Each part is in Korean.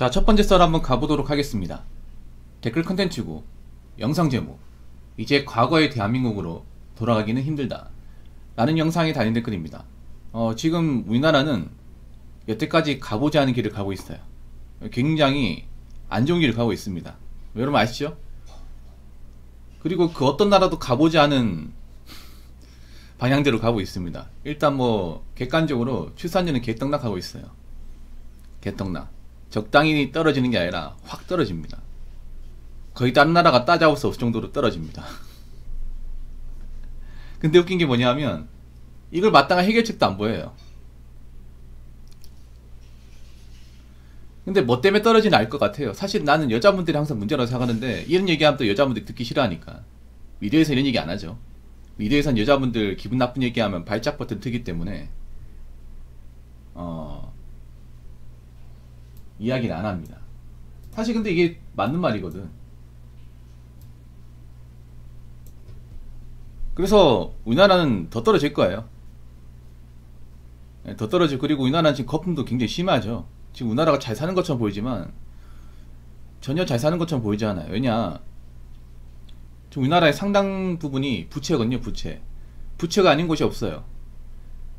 자, 첫 번째 썰 한번 가보도록 하겠습니다. 댓글 컨텐츠고, 영상 제목, 이제 과거의 대한민국으로 돌아가기는 힘들다. 라는 영상이 달린 댓글입니다. 어, 지금 우리나라는 여태까지 가보지 않은 길을 가고 있어요. 굉장히 안 좋은 길을 가고 있습니다. 여러분 아시죠? 그리고 그 어떤 나라도 가보지 않은 방향대로 가고 있습니다. 일단 뭐 객관적으로 출산율은 개떡락하고 있어요. 개떡락. 적당히 떨어지는 게 아니라 확 떨어집니다. 거의 다른 나라가 따져볼 수 없을 정도로 떨어집니다. 근데 웃긴 게 뭐냐면 이걸 마땅한 해결책도 안 보여요. 근데 뭐 때문에 떨어지는 알 것 같아요. 사실 나는 여자분들이 항상 문제라고 생각하는데 이런 얘기하면 또 여자분들이 듣기 싫어하니까 미디어에서 이런 얘기 안 하죠. 미디어에선 여자분들 기분 나쁜 얘기하면 발작 버튼 트기 때문에 어 이야기를 안 합니다. 사실 근데 이게 맞는 말이거든. 그래서 우리나라는 더 떨어질 거예요. 네, 더 떨어질 그리고 우리나라는 지금 거품도 굉장히 심하죠. 지금 우리나라가 잘 사는 것처럼 보이지만 전혀 잘 사는 것처럼 보이지 않아요. 왜냐? 지금 우리나라의 상당 부분이 부채거든요, 부채. 부채가 아닌 곳이 없어요.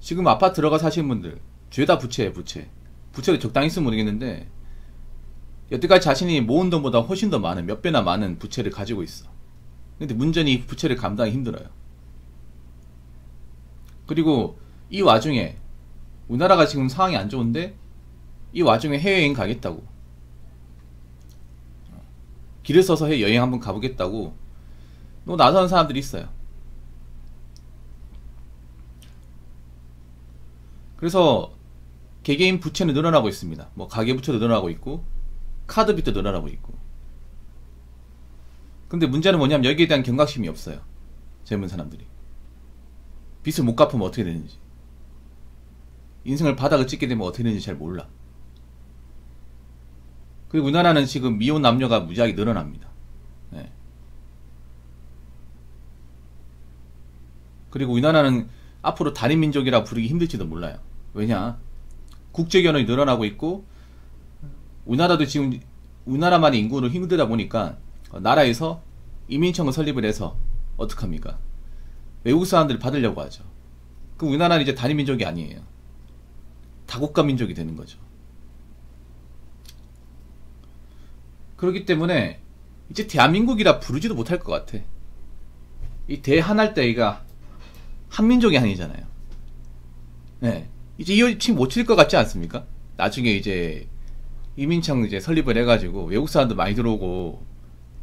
지금 아파트 들어가 사시는 분들 죄다 부채예요, 부채. 부채가 적당히 있으면 모르겠는데 여태까지 자신이 모은 돈보다 훨씬 더 많은 몇 배나 많은 부채를 가지고 있어. 근데 문제는 이 부채를 감당하기 힘들어요. 그리고 이 와중에 우리나라가 지금 상황이 안 좋은데 이 와중에 해외여행 가겠다고 길을 써서 해 여행 한번 가보겠다고 또 나서는 사람들이 있어요. 그래서 개개인 부채는 늘어나고 있습니다. 뭐 가계 부채도 늘어나고 있고 카드 빚도 늘어나고 있고. 근데 문제는 뭐냐면 여기에 대한 경각심이 없어요. 젊은 사람들이. 빚을 못 갚으면 어떻게 되는지. 인생을 바닥을 찍게 되면 어떻게 되는지 잘 몰라. 그리고 우리나라는 지금 미혼 남녀가 무지하게 늘어납니다. 네. 그리고 우리나라는 앞으로 다민민족이라 부르기 힘들지도 몰라요. 왜냐? 국제 결혼이 늘어나고 있고 우리나라도 지금 우리나라만의 인구를 힘들다 보니까 나라에서 이민청을 설립을 해서 어떡합니까? 외국 사람들을 받으려고 하죠. 그럼 우리나라는 이제 단위민족이 아니에요. 다국가 민족이 되는 거죠. 그렇기 때문에 이제 대한민국이라 부르지도 못할 것 같아. 이 대한할 때가 한민족이 아니잖아요. 네. 이제 이침못 칠 것 같지 않습니까? 나중에 이제 이민청 이제 설립을 해가지고 외국 사람도 많이 들어오고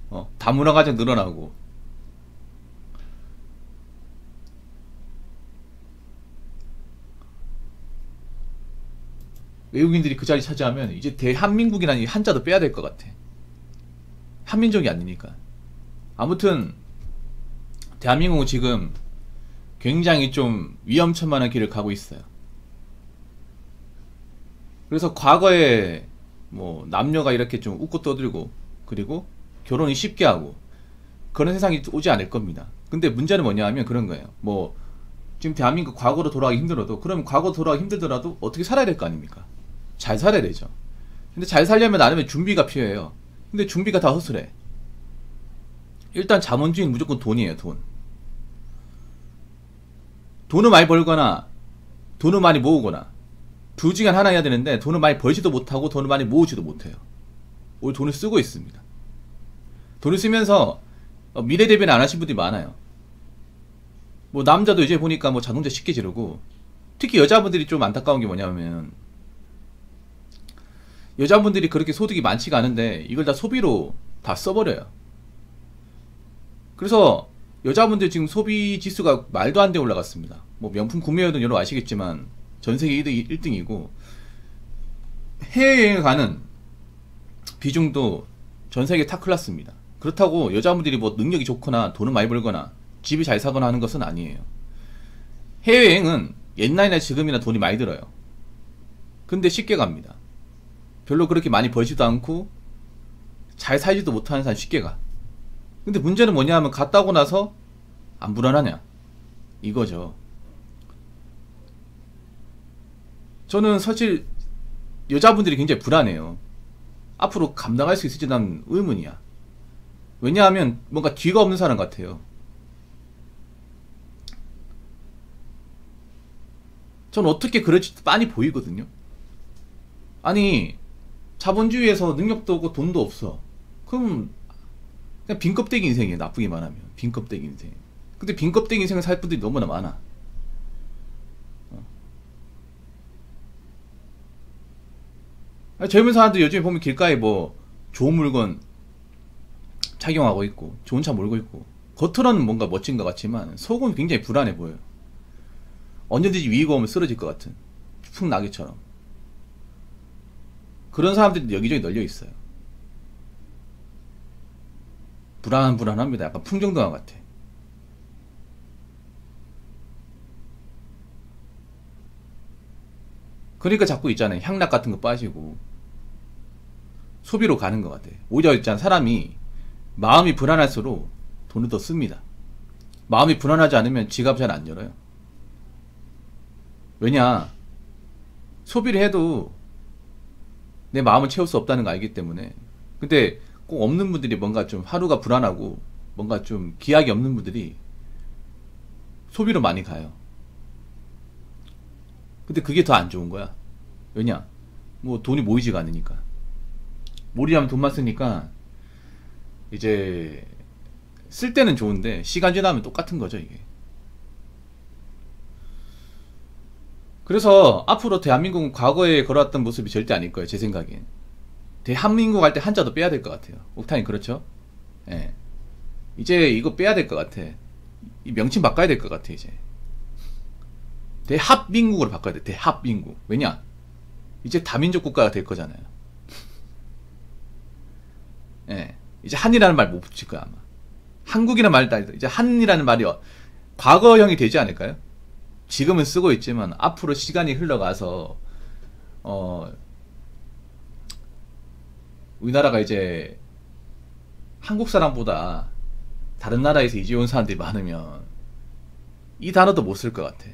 어, 다문화 가정 늘어나고 외국인들이 그 자리 차지하면 이제 대한민국이라는 한자도 빼야 될 것 같아. 한민족이 아니니까. 아무튼 대한민국은 지금 굉장히 좀 위험천만한 길을 가고 있어요. 그래서 과거에 뭐 남녀가 이렇게 좀 웃고 떠들고 그리고 결혼이 쉽게 하고 그런 세상이 오지 않을 겁니다. 근데 문제는 뭐냐 하면 그런 거예요. 뭐 지금 대한민국 과거로 돌아가기 힘들어도 그럼 과거 돌아가기 힘들더라도 어떻게 살아야 될 거 아닙니까? 잘 살아야 되죠. 근데 잘 살려면 나름의 준비가 필요해요. 근데 준비가 다 허술해. 일단 자본주의는 무조건 돈이에요, 돈. 돈을 많이 벌거나 돈을 많이 모으거나 둘 중에 하나 해야 되는데 돈을 많이 벌지도 못하고 돈을 많이 모으지도 못해요. 오늘 돈을 쓰고 있습니다. 돈을 쓰면서 어, 미래 대비는 안 하신 분들이 많아요. 뭐 남자도 이제 보니까 뭐 자동차 쉽게 지르고 특히 여자분들이 좀 안타까운 게 뭐냐면 여자분들이 그렇게 소득이 많지가 않은데 이걸 다 소비로 다 써버려요. 그래서 여자분들 지금 소비 지수가 말도 안 돼 올라갔습니다. 뭐 명품 구매율은 여러분 아시겠지만 전 세계 1등이고 해외여행 가는 비중도 전 세계 탑 클래스입니다. 그렇다고 여자분들이 뭐 능력이 좋거나 돈을 많이 벌거나 집이 잘 사거나 하는 것은 아니에요. 해외여행은 옛날이나 지금이나 돈이 많이 들어요. 근데 쉽게 갑니다. 별로 그렇게 많이 벌지도 않고 잘 살지도 못하는 사람 쉽게 가. 근데 문제는 뭐냐 하면 갔다 오고 나서 안 불안하냐? 이거죠. 저는 사실 여자분들이 굉장히 불안해요. 앞으로 감당할 수 있을지 난 의문이야. 왜냐하면 뭔가 뒤가 없는 사람 같아요. 전 어떻게 그럴지 빤히 보이거든요. 아니 자본주의에서 능력도 없고 돈도 없어. 그럼 그냥 빈껍데기 인생이에요. 나쁘게 말하면 빈껍데기 인생. 근데 빈껍데기 인생을 살 분들이 너무나 많아. 젊은 사람들 요즘에 보면 길가에 뭐 좋은 물건 착용하고 있고 좋은 차 몰고 있고 겉으로는 뭔가 멋진 것 같지만 속은 굉장히 불안해 보여요. 언제든지 위기가 오면 쓰러질 것 같은 풍 나기처럼 그런 사람들이 여기저기 널려 있어요. 불안 불안합니다. 약간 풍정동화 같아. 그러니까 자꾸 있잖아요. 향락 같은 거 빠지고 소비로 가는 것 같아. 오히려 있잖아 사람이 마음이 불안할수록 돈을 더 씁니다. 마음이 불안하지 않으면 지갑 잘 안 열어요. 왜냐 소비를 해도 내 마음을 채울 수 없다는 거 알기 때문에 근데 꼭 없는 분들이 뭔가 좀 하루가 불안하고 뭔가 좀 기약이 없는 분들이 소비로 많이 가요. 근데 그게 더 안 좋은 거야. 왜냐? 뭐 돈이 모이지가 않으니까. 모이려면 돈만 쓰니까 이제 쓸 때는 좋은데 시간 지나면 똑같은 거죠, 이게. 그래서 앞으로 대한민국은 과거에 걸어왔던 모습이 절대 아닐 거예요. 제 생각엔. 대한민국 할 때 한자도 빼야 될 것 같아요. 옥탄이 그렇죠? 예. 이제 이거 빼야 될 것 같아. 이 명칭 바꿔야 될 것 같아, 이제. 대합민국으로 바꿔야 돼. 대합민국. 왜냐? 이제 다민족 국가가 될 거잖아요. 예. 이제 한이라는 말 못 붙일 거야, 아마. 한국이라는 말도 이제 한이라는 말이 과거형이 되지 않을까요? 지금은 쓰고 있지만 앞으로 시간이 흘러가서 어 우리나라가 이제 한국 사람보다 다른 나라에서 이제 온 사람들이 많으면 이 단어도 못 쓸 것 같아.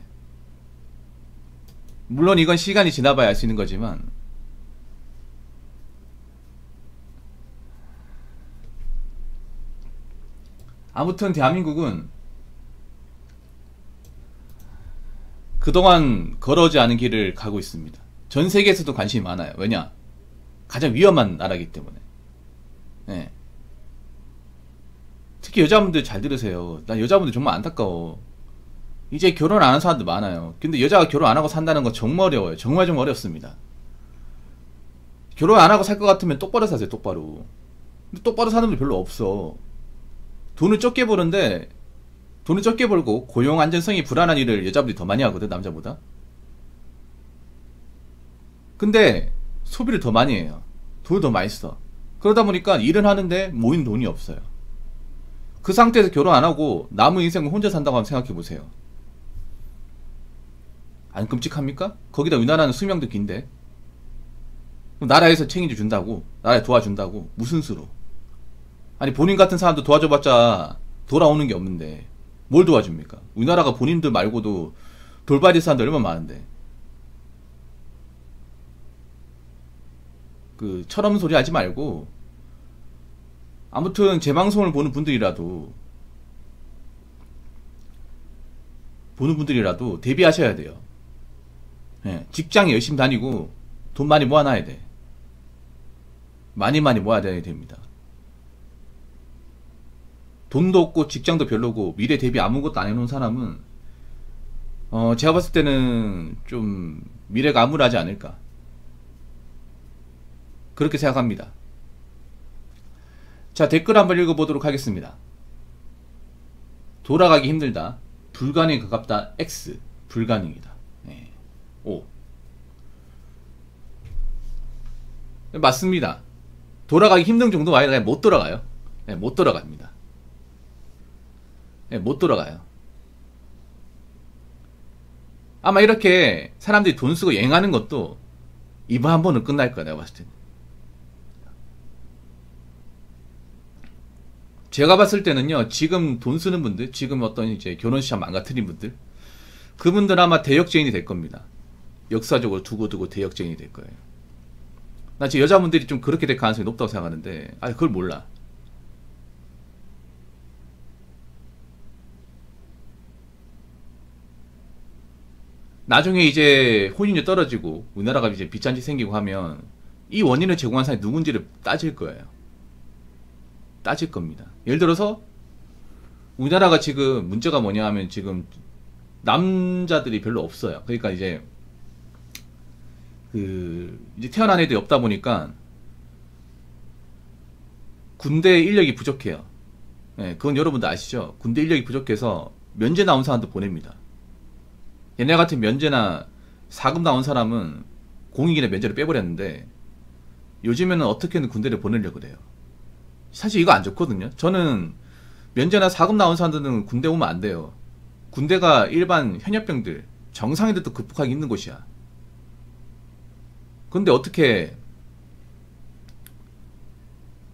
물론 이건 시간이 지나봐야 알 수 있는 거지만 아무튼 대한민국은 그동안 걸어오지 않은 길을 가고 있습니다. 전 세계에서도 관심이 많아요. 왜냐? 가장 위험한 나라기 때문에. 네. 특히 여자분들 잘 들으세요. 난 여자분들 정말 안타까워. 이제 결혼 안 한 사람들 많아요. 근데 여자가 결혼 안 하고 산다는 건 정말 어려워요. 정말 좀 어렵습니다. 결혼 안 하고 살 것 같으면 똑바로 사세요, 똑바로. 근데 똑바로 사는 분 별로 없어. 돈을 적게 버는데 돈을 적게 벌고 고용 안전성이 불안한 일을 여자분들이 더 많이 하거든 남자보다. 근데 소비를 더 많이 해요. 돈을 더 많이 써. 그러다 보니까 일은 하는데 모인 돈이 없어요. 그 상태에서 결혼 안 하고 남은 인생을 혼자 산다고 한번 생각해 보세요. 안 끔찍합니까? 거기다 우리나라는 수명도 긴데. 나라에서 책임져 준다고 나라에 도와준다고 무슨 수로 아니 본인 같은 사람도 도와줘봤자 돌아오는 게 없는데 뭘 도와줍니까? 우리나라가 본인들 말고도 돌발이 사람들 얼마나 많은데. 그 철없는 소리 하지 말고 아무튼 제 방송을 보는 분들이라도 보는 분들이라도 대비하셔야 돼요. 예, 직장 열심히 다니고 돈 많이 모아놔야 돼. 많이 많이 모아야 됩니다. 돈도 없고 직장도 별로고 미래 대비 아무것도 안 해놓은 사람은 어 제가 봤을 때는 좀 미래가 암울하지 않을까 그렇게 생각합니다. 자 댓글 한번 읽어보도록 하겠습니다. 돌아가기 힘들다. 불가능에 가깝다. X 불가능이다. 네. O 맞습니다. 돌아가기 힘든 정도가 아니라 못 돌아가요. 네, 못 돌아갑니다. 예, 못 돌아가요. 아마 이렇게 사람들이 돈 쓰고 여행하는 것도 이번 한 번은 끝날 거야 내가 봤을 때. 제가 봤을 때는요 지금 돈 쓰는 분들 지금 어떤 이제 결혼 시장 망가뜨린 분들 그분들 아마 대역죄인이 될 겁니다. 역사적으로 두고두고 대역죄인이 될 거예요. 나 지금 여자분들이 좀 그렇게 될 가능성이 높다고 생각하는데, 아, 그걸 몰라. 나중에 이제 혼인이 떨어지고 우리나라가 이제 빚잔치 생기고 하면 이 원인을 제공한 사람이 누군지를 따질 거예요. 따질 겁니다. 예를 들어서 우리나라가 지금 문제가 뭐냐 하면 지금 남자들이 별로 없어요. 그러니까 이제 그 이제 태어난 애들이 없다 보니까 군대 인력이 부족해요. 네, 그건 여러분도 아시죠? 군대 인력이 부족해서 면제 나온 사람도 보냅니다. 얘네 같은 면제나 사금 나온 사람은 공익이나 면제를 빼버렸는데 요즘에는 어떻게든 군대를 보내려고 그래요. 사실 이거 안 좋거든요. 저는 면제나 사금 나온 사람들은 군대 오면 안 돼요. 군대가 일반 현역병들, 정상인들도 극복하기 힘든 곳이야. 근데 어떻게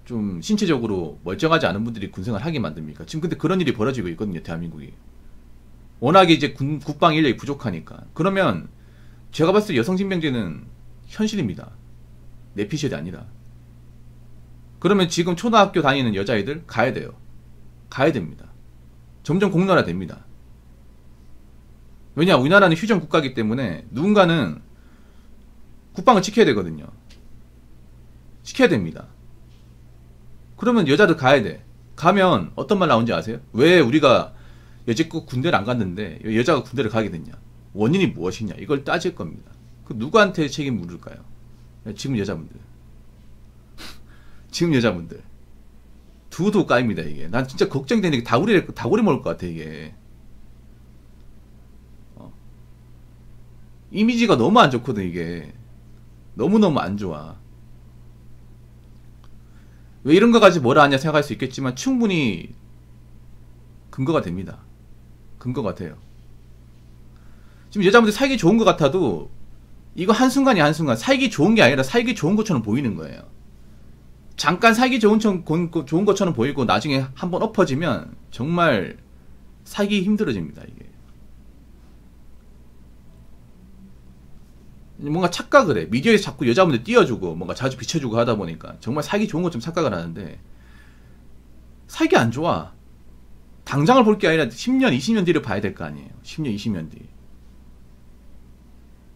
좀 신체적으로 멀쩡하지 않은 분들이 군생활 하게 만듭니까? 지금 근데 그런 일이 벌어지고 있거든요, 대한민국이. 워낙에 이제 군, 국방 인력이 부족하니까. 그러면 제가 봤을 때 여성 징병제는 현실입니다. 내피셜이 아니라. 그러면 지금 초등학교 다니는 여자애들 가야 돼요. 가야 됩니다. 점점 공론화 됩니다. 왜냐, 우리나라는 휴전 국가이기 때문에 누군가는 국방을 지켜야 되거든요. 지켜야 됩니다. 그러면 여자들 가야 돼. 가면 어떤 말 나온지 아세요? 왜 우리가 여지껏 군대를 안 갔는데 여자가 군대를 가게 됐냐? 원인이 무엇이냐? 이걸 따질 겁니다. 그 누구한테 책임 물을까요? 지금 여자분들. 지금 여자분들. 두두 까입니다, 이게. 난 진짜 걱정되는 게 다구리, 다구리 먹을 것 같아, 이게. 어. 이미지가 너무 안 좋거든, 이게. 너무너무 안 좋아. 왜 이런 거 가지고 뭐라 하냐 생각할 수 있겠지만 충분히 근거가 됩니다. 근거가 돼요. 지금 여자분들 살기 좋은 것 같아도 이거 한순간이 한순간 살기 좋은 게 아니라 살기 좋은 것처럼 보이는 거예요. 잠깐 살기 좋은, 좋은 것처럼 보이고 나중에 한번 엎어지면 정말 살기 힘들어집니다, 이게. 뭔가 착각을 해. 미디어에서 자꾸 여자분들 띄워주고 뭔가 자주 비춰주고 하다 보니까 정말 살기 좋은 것좀 착각을 하는데 살기 안 좋아. 당장을 볼 게 아니라 10년, 20년 뒤를 봐야 될 거 아니에요. 10년, 20년 뒤.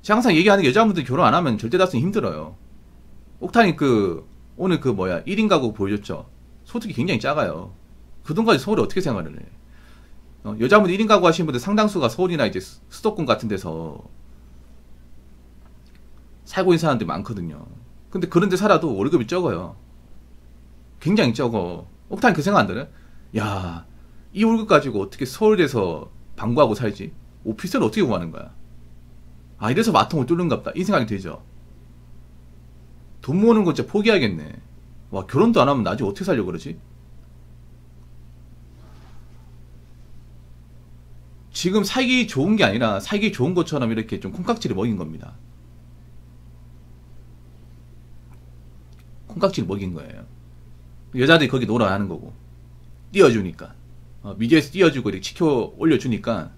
제가 항상 얘기하는 게 여자분들 결혼 안 하면 절대 다수는 힘들어요. 옥탄이 그 오늘 그 뭐야 1인 가구 보여줬죠. 소득이 굉장히 작아요. 그 돈까지 서울에 어떻게 생활을 해? 어, 여자분들 1인 가구 하시는 분들 상당수가 서울이나 이제 수도권 같은 데서 살고 있는 사람들이 많거든요. 근데 그런 데 살아도 월급이 적어요. 굉장히 적어. 옥탄이 그 생각 안 들어요? 야, 이 월급 가지고 어떻게 서울에서 방구하고 살지? 오피스를 어떻게 구하는 거야? 아, 이래서 마통을 뚫는갑다. 이 생각이 들죠. 돈 모으는 거 진짜 포기하겠네. 와, 결혼도 안 하면 나중에 어떻게 살려고 그러지? 지금 살기 좋은 게 아니라 살기 좋은 것처럼 이렇게 좀 콩깍지를 먹인 겁니다. 콩깍지를 먹인 거예요. 여자들이 거기 놀아 하는 거고. 띄워주니까. 어, 미디어에서 띄워주고 이렇게 치켜 올려주니까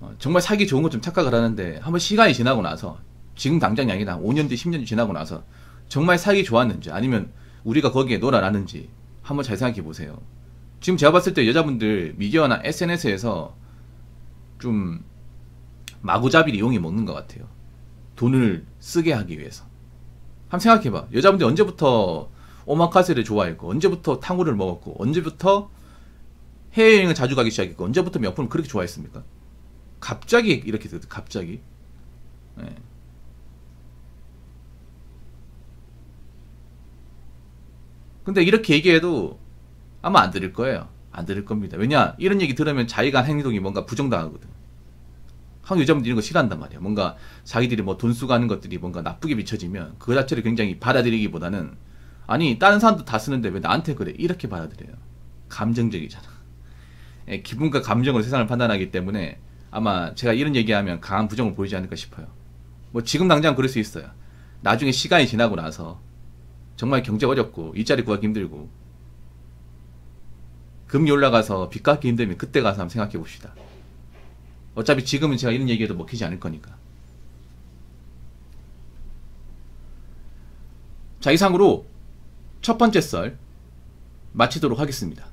어, 정말 사기 좋은 것좀 착각을 하는데 한번 시간이 지나고 나서 지금 당장이 아니라 5년 뒤 10년 뒤 지나고 나서 정말 사기 좋았는지 아니면 우리가 거기에 놀아나는지 한번 잘 생각해 보세요. 지금 제가 봤을 때 여자분들 미디어나 SNS에서 좀 마구잡이 이용이 먹는 것 같아요. 돈을 쓰게 하기 위해서. 한번 생각해봐. 여자분들 언제부터 오마카세를 좋아했고, 언제부터 탕후를 먹었고, 언제부터 해외여행을 자주 가기 시작했고, 언제부터 명품을 그렇게 좋아했습니까? 갑자기 이렇게 됐어, 갑자기. 네. 근데 이렇게 얘기해도 아마 안 들을 거예요. 안 들을 겁니다. 왜냐? 이런 얘기 들으면 자기가 행동이 뭔가 부정당하거든. 한국 여자분들이 이런 거 싫어한단 말이야. 뭔가 자기들이 뭐 돈 쓰고 하는 것들이 뭔가 나쁘게 비춰지면 그 자체를 굉장히 받아들이기보다는 아니 다른 사람도 다 쓰는데 왜 나한테 그래 이렇게 받아들여요. 감정적이잖아. 예, 기분과 감정으로 세상을 판단하기 때문에 아마 제가 이런 얘기하면 강한 부정을 보이지 않을까 싶어요. 뭐 지금 당장 그럴 수 있어요. 나중에 시간이 지나고 나서 정말 경제 어렵고 일자리 구하기 힘들고 금리 올라가서 빚 갚기 힘들면 그때 가서 한번 생각해 봅시다. 어차피 지금은 제가 이런 얘기해도 먹히지 않을 거니까. 자, 이상으로 첫 번째 썰 마치도록 하겠습니다.